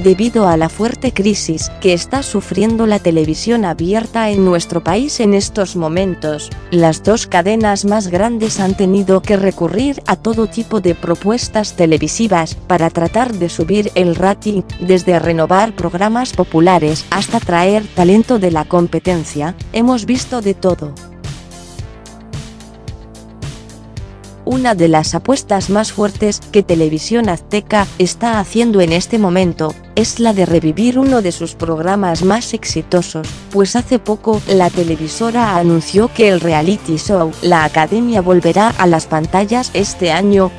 debido a la fuerte crisis que está sufriendo la televisión abierta en nuestro país en estos momentos. Las dos cadenas más grandes han tenido que recurrir a todo tipo de propuestas televisivas para tratar de subir el rating, desde renovar programas populares hasta traer talento de la competencia, hemos visto de todo. una de las apuestas más fuertes que Televisión Azteca está haciendo en este momento, es la de revivir uno de sus programas más exitosos, pues hace poco la televisora anunció que el reality show La Academia volverá a las pantallas este año,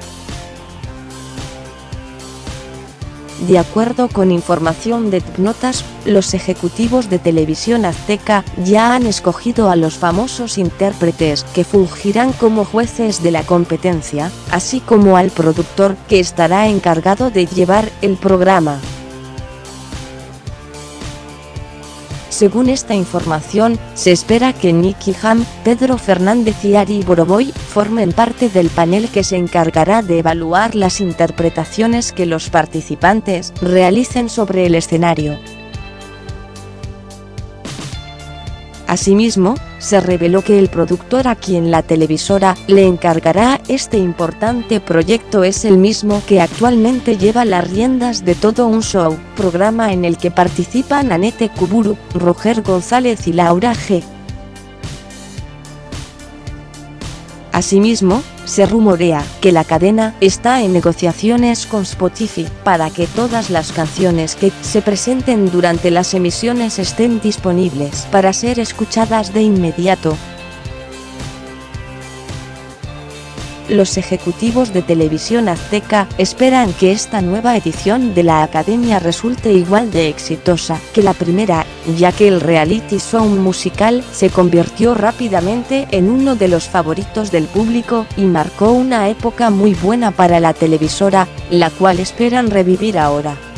De acuerdo con información de Tpnotas, los ejecutivos de Televisión Azteca ya han escogido a los famosos intérpretes que fungirán como jueces de la competencia, así como al productor que estará encargado de llevar el programa. Según esta información, se espera que Nicky Ham, Pedro Fernández y Ari Boroboy formen parte del panel que se encargará de evaluar las interpretaciones que los participantes realicen sobre el escenario. Asimismo, se reveló que el productor a quien la televisora le encargará este importante proyecto es el mismo que actualmente lleva las riendas de todo un show, programa en el que participan Anete Kuburu, Roger González y Laura G. Asimismo, se rumorea que la cadena está en negociaciones con Spotify para que todas las canciones que se presenten durante las emisiones estén disponibles para ser escuchadas de inmediato, los ejecutivos de Televisión Azteca esperan que esta nueva edición de la Academia resulte igual de exitosa que la primera, ya que el reality show musical se convirtió rápidamente en uno de los favoritos del público y marcó una época muy buena para la televisora, la cual esperan revivir ahora.